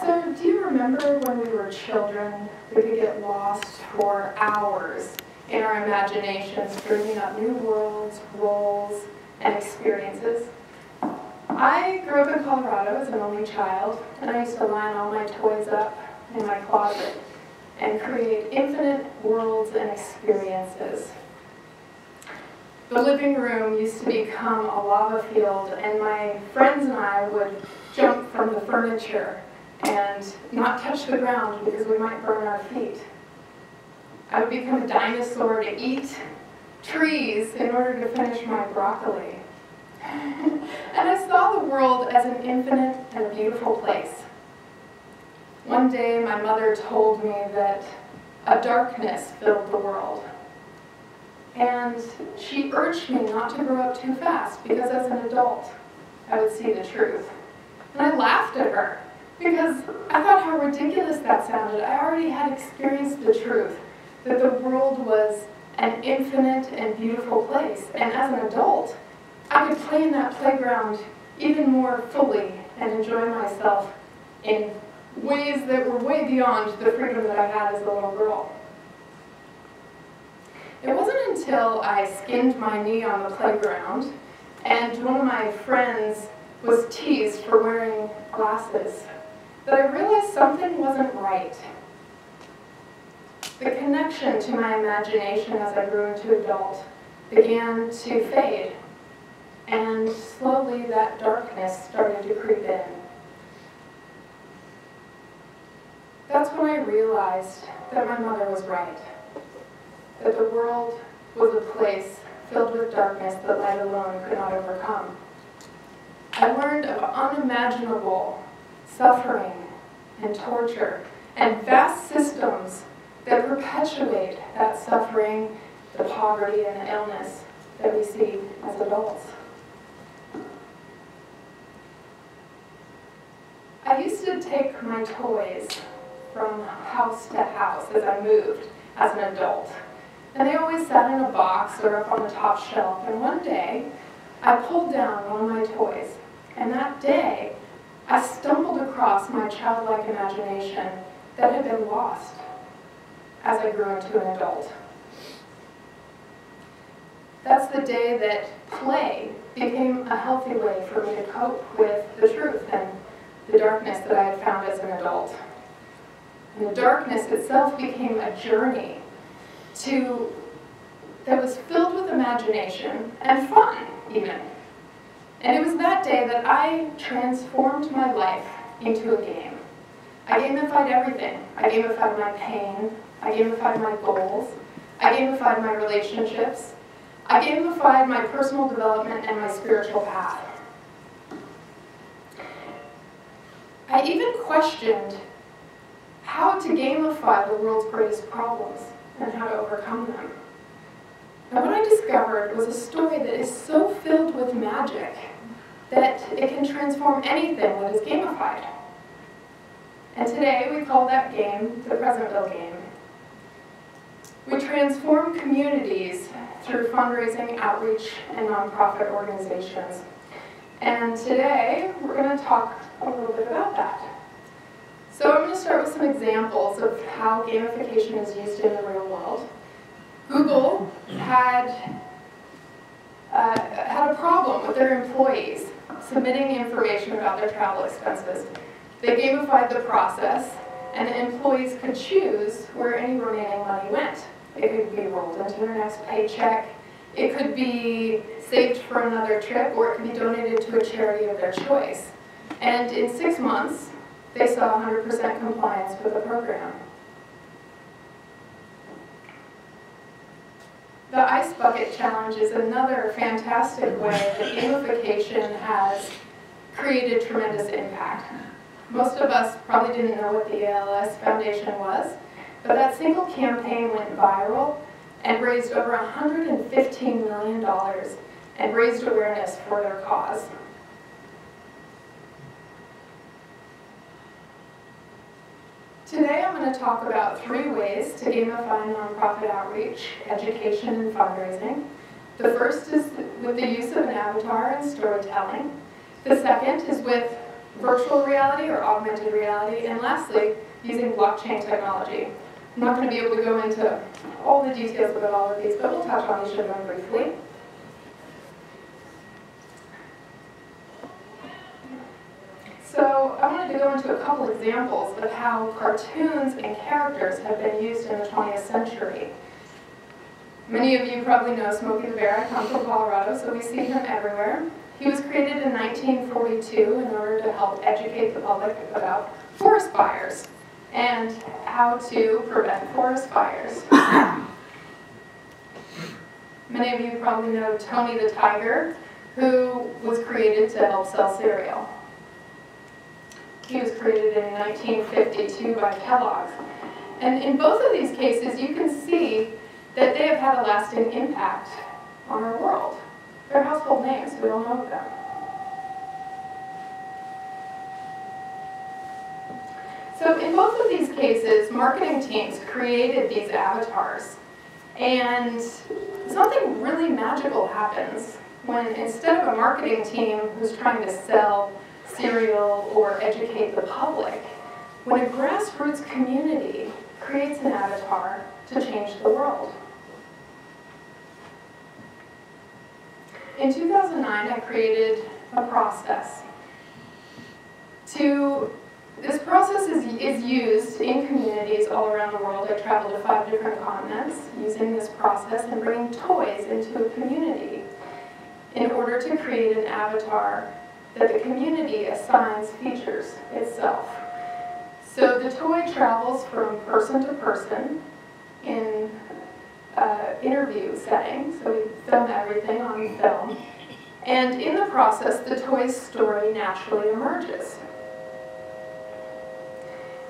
So, do you remember when we were children, we could get lost for hours in our imaginations, dreaming up new worlds, roles, and experiences? I grew up in Colorado as an only child, and I used to line all my toys up in my closet and create infinite worlds and experiences. The living room used to become a lava field, and my friends and I would jump from the furniture and not touch the ground because we might burn our feet. I would become a dinosaur to eat trees in order to finish my broccoli. and I saw the world as an infinite and beautiful place. One day my mother told me that a darkness filled the world. And she urged me not to grow up too fast because as an adult, I would see the truth. And I laughed at her because I thought how ridiculous that sounded. I already had experienced the truth, that the world was an infinite and beautiful place. And as an adult, I could play in that playground even more fully and enjoy myself in ways that were way beyond the freedom that I had as a little girl. It wasn't until I skinned my knee on the playground and one of my friends was teased for wearing glasses that I realized something wasn't right. The connection to my imagination as I grew into adult began to fade, and slowly that darkness started to creep in. That's when I realized that my mother was right that the world was a place filled with darkness that light alone could not overcome. I learned of unimaginable suffering and torture and vast systems that perpetuate that suffering, the poverty, and the illness that we see as adults. I used to take my toys from house to house as I moved as an adult. And they always sat in a box or up on the top shelf. And one day, I pulled down one of my toys. And that day, I stumbled across my childlike imagination that had been lost as I grew into an adult. That's the day that play became a healthy way for me to cope with the truth and the darkness that I had found as an adult. And the darkness itself became a journey to that was filled with imagination and fun, even. And it was that day that I transformed my life into a game. I gamified everything. I gamified my pain. I gamified my goals. I gamified my relationships. I gamified my personal development and my spiritual path. I even questioned how to gamify the world's greatest problems and how to overcome them. And what I discovered was a story that is so filled with magic that it can transform anything that is gamified. And today we call that game the Presentville game. We transform communities through fundraising, outreach, and nonprofit organizations. And today we're going to talk a little bit about that. So I'm going to start with some examples of how gamification is used in the real world. Google had, uh, had a problem with their employees submitting information about their travel expenses. They gamified the process, and the employees could choose where any remaining money went. It could be rolled into their next paycheck, it could be saved for another trip, or it could be donated to a charity of their choice. And in six months, they saw 100% compliance with the program. The Ice Bucket Challenge is another fantastic way that gamification has created tremendous impact. Most of us probably didn't know what the ALS Foundation was, but that single campaign went viral and raised over $115 million and raised awareness for their cause. Today I'm going to talk about three ways to gamify nonprofit outreach, education, and fundraising. The first is with the use of an avatar and storytelling. The second is with virtual reality or augmented reality, and lastly, using blockchain technology. I'm not going to be able to go into all the details about all of these, but we'll touch on each of them briefly. So I wanted to go into a couple examples of how cartoons and characters have been used in the 20th century. Many of you probably know Smokey the Bear. I come from Colorado, so we see him everywhere. He was created in 1942 in order to help educate the public about forest fires and how to prevent forest fires. Many of you probably know Tony the Tiger, who was created to help sell cereal. He was created in 1952 by Kellogg's. And in both of these cases, you can see that they have had a lasting impact on our world. They're household names, we all know them. So in both of these cases, marketing teams created these avatars. And something really magical happens when instead of a marketing team who's trying to sell cereal or educate the public, when a grassroots community creates an avatar to change the world. In 2009, I created a process to this process is, is used in communities all around the world. I traveled to five different continents using this process and bringing toys into a community in order to create an avatar that the community assigns features itself. So the toy travels from person to person in uh, interview setting, so we film everything on film. And in the process, the toy's story naturally emerges.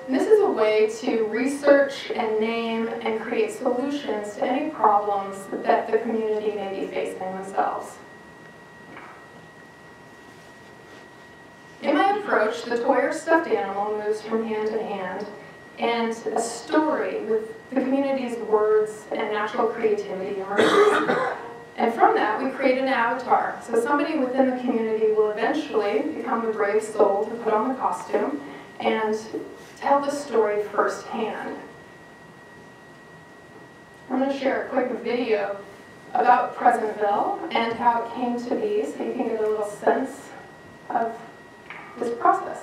And this is a way to research and name and create solutions to any problems that the community may be facing themselves. In my approach, the toy or stuffed animal moves from hand to hand, and a story with the community's words and natural creativity emerges. And from that, we create an avatar. So somebody within the community will eventually become a brave soul to put on the costume and tell the story firsthand. I'm going to share a quick video about Presentville and how it came to be so you can get a little sense of this process.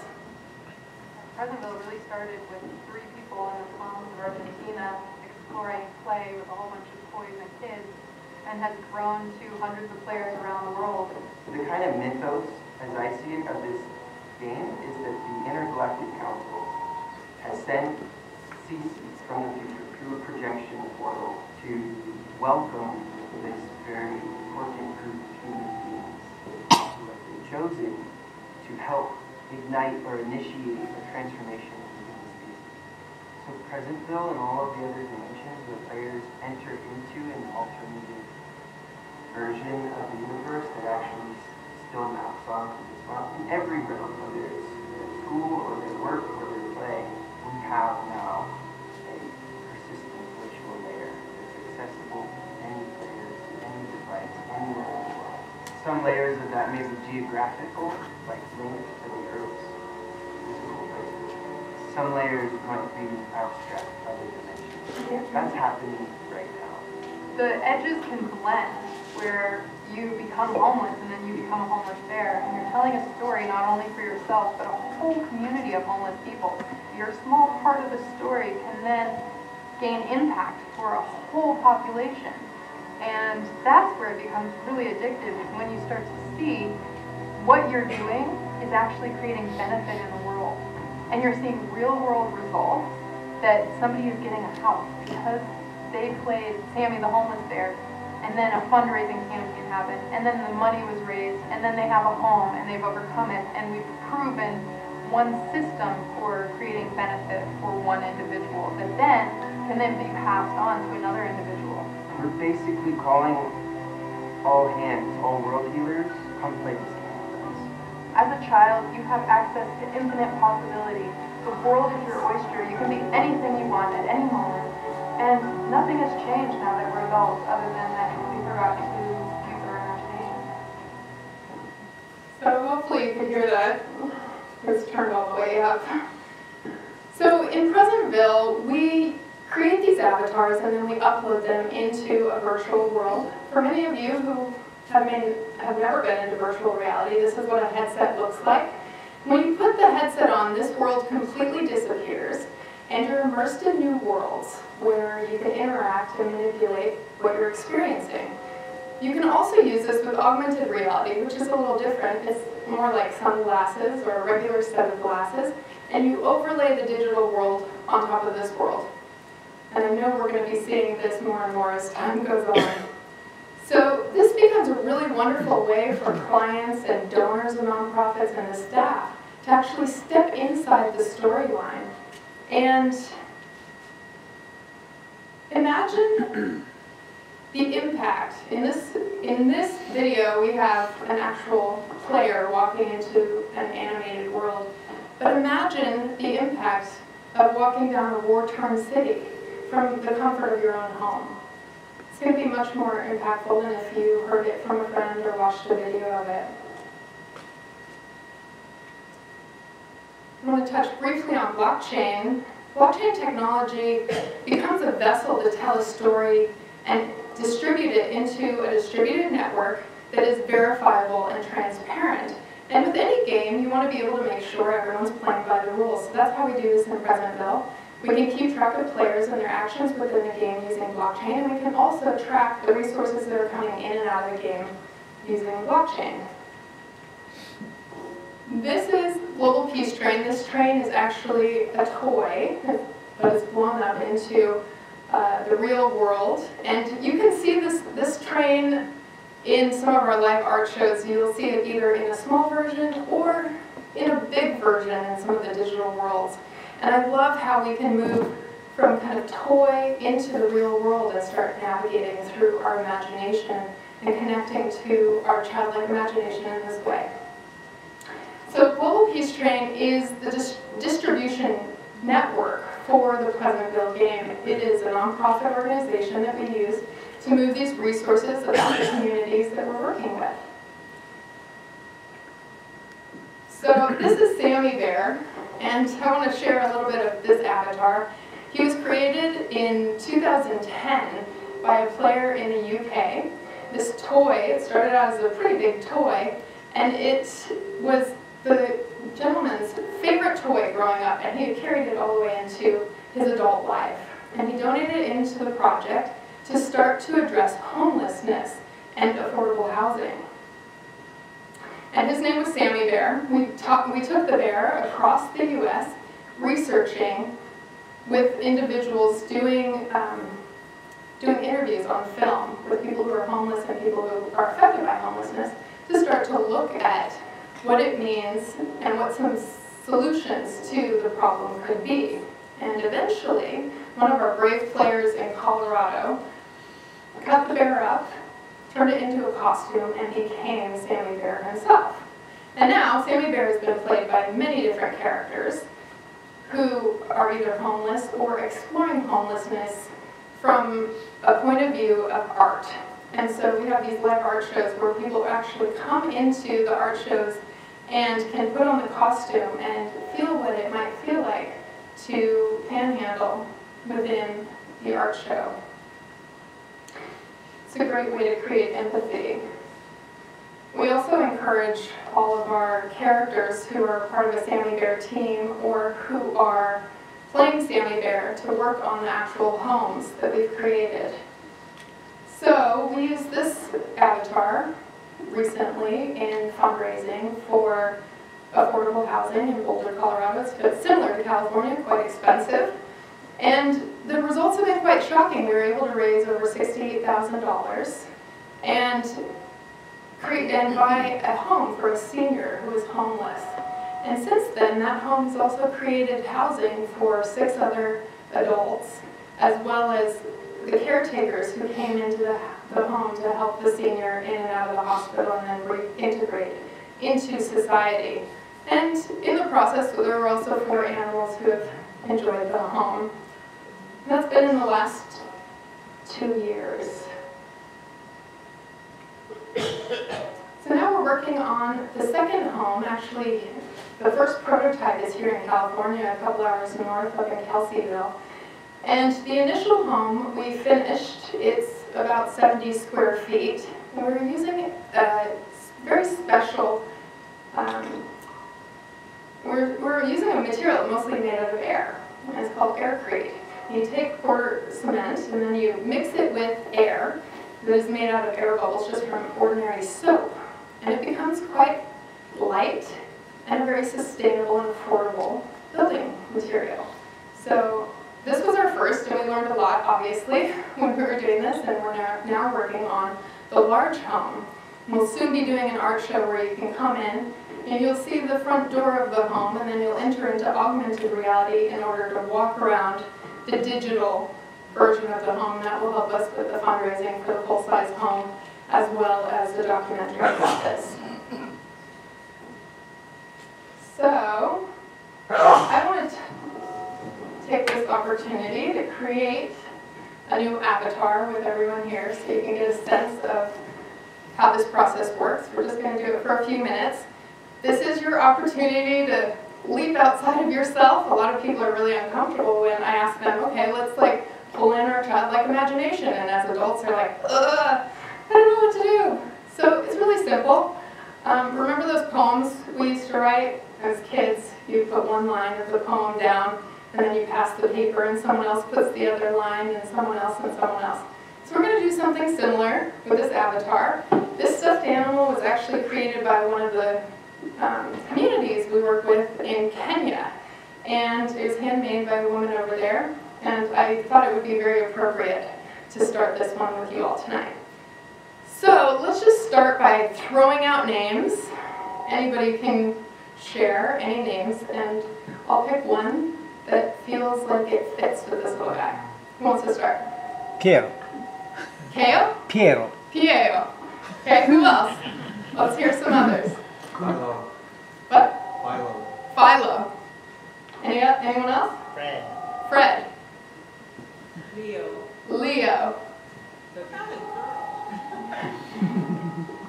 Presentville really started with three people in the slums of Argentina exploring play with a whole bunch of toys and kids and has grown to hundreds of players around the world. The kind of mythos, as I see it, of this game is that the Intergalactic Council has sent CCs from the future through a projection portal to welcome this very important group of human beings who have been chosen to help ignite or initiate a transformation in human species. So Presentville and all of the other dimensions where players enter into an alternative version of the universe that actually still maps onto this one in every realm, whether it's their school or their work or their play, we have now a persistent virtual layer that's accessible to any player, to any device, anywhere. Some layers of that may be geographical, like linked to the Earth's physical places. Some layers might be abstract, other dimensions. That's happening right now. The edges can blend where you become homeless and then you become a homeless bear and you're telling a story not only for yourself but a whole community of homeless people. Your small part of the story can then gain impact for a whole population. And that's where it becomes really addictive is when you start to see what you're doing is actually creating benefit in the world. And you're seeing real world results that somebody is getting a house because they played Sammy the homeless bear and then a fundraising campaign happened and then the money was raised and then they have a home and they've overcome it and we've proven one system for creating benefit for one individual that then can then be passed on to another individual. We're basically calling all hands, all world healers, come play this game with us. As a child, you have access to infinite possibility. The world is your oyster. You can be anything you want at any moment. And nothing has changed now that we're adults other than that we forgot to use our imagination. So hopefully you can hear that. It's turned all the way up. So in Pleasantville, we create these avatars and then we upload them into a virtual world. For many of you who have, been, have never been into virtual reality, this is what a headset looks like. When you put the headset on, this world completely disappears and you're immersed in new worlds where you can interact and manipulate what you're experiencing. You can also use this with augmented reality, which is a little different. It's more like sunglasses or a regular set of glasses, and you overlay the digital world on top of this world. And I know we're going to be seeing this more and more as time goes on. So this becomes a really wonderful way for clients and donors of nonprofits and the staff to actually step inside the storyline and imagine the impact. In this, in this video, we have an actual player walking into an animated world. But imagine the impact of walking down a war-torn city from the comfort of your own home. It's going to be much more impactful than if you heard it from a friend or watched a video of it. I want to touch briefly on blockchain. Blockchain technology becomes a vessel to tell a story and distribute it into a distributed network that is verifiable and transparent. And with any game, you want to be able to make sure everyone's playing by the rules. So that's how we do this in Pleasantville. We can keep track of players and their actions within the game using blockchain, and we can also track the resources that are coming in and out of the game using blockchain. This is Global Peace Train. This train is actually a toy, but it's blown up into uh, the real world. And you can see this, this train in some of our live art shows. You'll see it either in a small version or in a big version in some of the digital worlds. And I love how we can move from kind of toy into the real world and start navigating through our imagination and connecting to our childlike imagination in this way. So Global Peace Train is the dis distribution network for the Pleasantville game. It is a nonprofit organization that we use to move these resources about the communities that we're working with. So this is Sammy Bear, and I want to share a little bit of this avatar. He was created in 2010 by a player in the UK. This toy, it started out as a pretty big toy, and it was the gentleman's favorite toy growing up, and he had carried it all the way into his adult life. And he donated it into the project to start to address homelessness and affordable housing. And his name was Sammy Bear. We, we took the bear across the U.S. researching with individuals doing, um, doing interviews on film with people who are homeless and people who are affected by homelessness to start to look at what it means and what some solutions to the problem could be. And eventually, one of our brave players in Colorado cut the bear up, turned it into a costume, and became Sammy Bear himself. And now, Sammy Bear has been played by many different characters who are either homeless or exploring homelessness from a point of view of art. And so we have these live art shows where people actually come into the art shows and can put on the costume and feel what it might feel like to panhandle within the art show. It's a great way to create empathy. We also encourage all of our characters who are part of a Sammy Bear team or who are playing Sammy Bear to work on the actual homes that we've created. So we use this avatar recently in fundraising for affordable housing in Boulder, Colorado. It's similar to California, quite expensive. And the results have been quite shocking. We were able to raise over $68,000 and create and buy a home for a senior who was homeless. And since then, that home has also created housing for six other adults, as well as the caretakers who came into the, the home to help the senior in and out of the hospital and then reintegrate into society. And in the process, there were also four animals who have enjoyed the home. That's been in the last two years. So now we're working on the second home. Actually, The first prototype is here in California, a couple hours north up in Kelseyville. And the initial home, we finished, it's about 70 square feet. Were using a very special, um, we're, we're using a material mostly made out of air. It's called aircrete. You take quarter cement and then you mix it with air that is made out of air bubbles just from ordinary soap. And it becomes quite light and a very sustainable and affordable building material. So this was our first, and we learned a lot, obviously, when we were doing this, and we're now working on the large home. We'll soon be doing an art show where you can come in and you'll see the front door of the home, and then you'll enter into augmented reality in order to walk around the digital version of the home. That will help us with the fundraising for the full-size home, as well as the documentary about this. So, I want to take this opportunity to create a new avatar with everyone here so you can get a sense of how this process works. We're just going to do it for a few minutes. This is your opportunity to leap outside of yourself. A lot of people are really uncomfortable when I ask them, okay, let's like pull in our childlike imagination. And as adults, they're like, ugh, I don't know what to do. So it's really simple. Um, remember those poems we used to write as kids? You put one line of the poem down, and then you pass the paper, and someone else puts the other line, and someone else, and someone else. So we're going to do something similar with this avatar. This stuffed animal was actually created by one of the um, communities we work with in Kenya. And it was handmade by a woman over there. And I thought it would be very appropriate to start this one with you all tonight. So let's just start by throwing out names. Anybody can share any names, and I'll pick one that feels like it fits with this little guy. Who wants to start? Piero. Kale? Piero. Piero. Okay, who else? Let's hear some others. Philo. What? Philo. Philo. Any, anyone else? Fred. Fred. Leo. Leo. The kind of girl.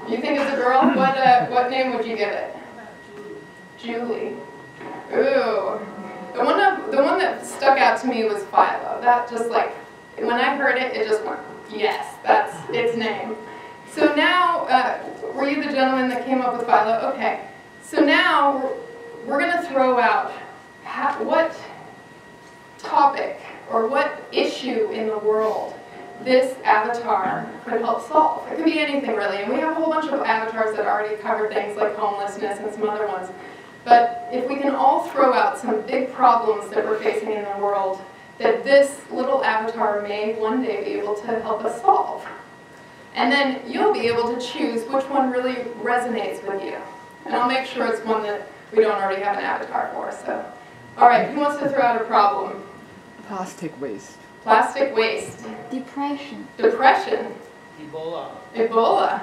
You think it's a girl? What, uh, what name would you give it? Julie. Ooh. The one, that, the one that stuck out to me was Philo. That just like, when I heard it, it just went, yes, that's its name. So now, uh, were you the gentleman that came up with Philo? Okay. So now, we're, going to throw out how, what topic or what issue in the world this avatar could help solve. It could be anything really, and we have a whole bunch of avatars that already cover things like homelessness and some other ones. But if we can all throw out some big problems that we're facing in the world that this little avatar may one day be able to help us solve. And then you'll be able to choose which one really resonates with you. And I'll make sure it's one that we don't already have an avatar for. So, all right, who wants to throw out a problem? Plastic waste. Plastic waste, Depression. depression, Ebola. Ebola.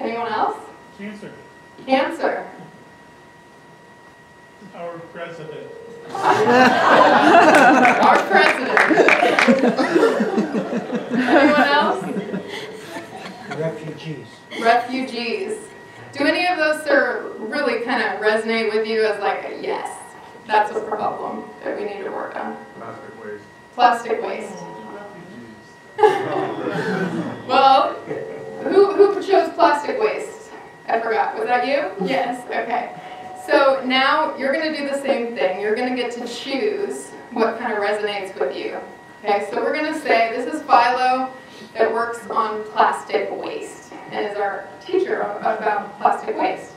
Anyone else? Cancer, Cancer. our president. Our president. Anyone else? Refugees. Refugees. Do any of those sir, really kind of resonate with you as like a yes? That's a problem that we need to work on. Plastic waste. Plastic waste. Well, who, who chose plastic waste? I forgot. Was that you? Yes. Okay. So now you're going to do the same thing. You're going to get to choose what kind of resonates with you. Okay, so we're going to say this is Philo that works on plastic waste and is our teacher about plastic waste.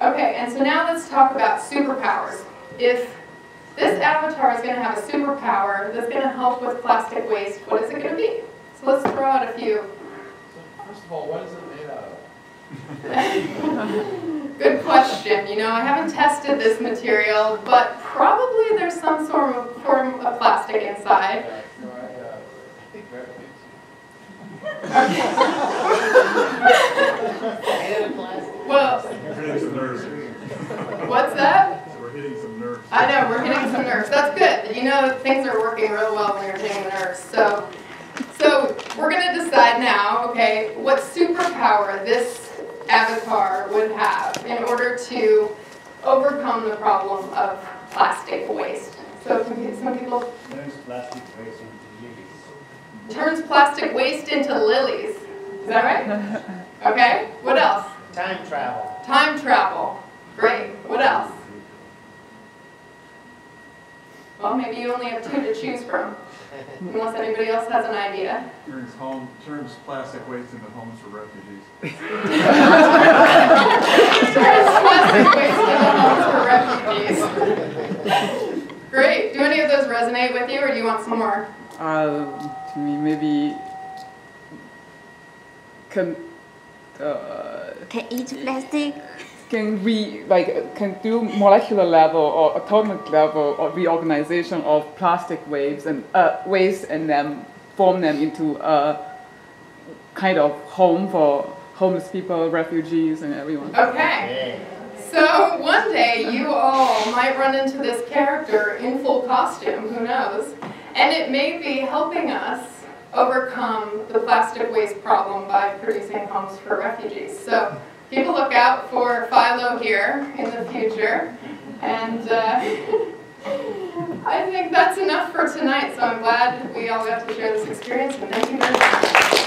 Okay, and so now let's talk about superpowers. If this avatar is going to have a superpower that's going to help with plastic waste, what is it going to be? So let's throw out a few. So first of all, what is it made out of? Good question. You know, I haven't tested this material, but probably there's some sort of form of plastic inside. Yeah, so I, uh, I think refugees. Well, what's that? We're hitting some nerves. I know, we're hitting some nerves. That's good. You know, things are working real well when you're hitting the nerves. So, so we're going to decide now, okay, what superpower this avatar would have in order to overcome the problem of plastic waste. So some pe- some people Turns plastic waste. Turns plastic waste into lilies. Is that right? Okay, what else? Time travel. Time travel. Great. What else? Well, maybe you only have two to choose from, unless anybody else has an idea. Turns home, turns plastic waste into homes for refugees. Turns plastic waste into homes for refugees. Great. Do any of those resonate with you, or do you want some more? Um, to me, maybe can uh, Can eat plastic. can we like can do molecular level or atomic level or reorganization of plastic waves and uh, waste and then form them into a kind of home for homeless people, refugees, and everyone. Okay. So one day you all might run into this character in full costume, who knows? And it may be helping us overcome the plastic waste problem by producing homes for refugees. So keep a lookout for Philo here in the future. And uh, I think that's enough for tonight, so I'm glad we all got to share this experience, and thank you very much.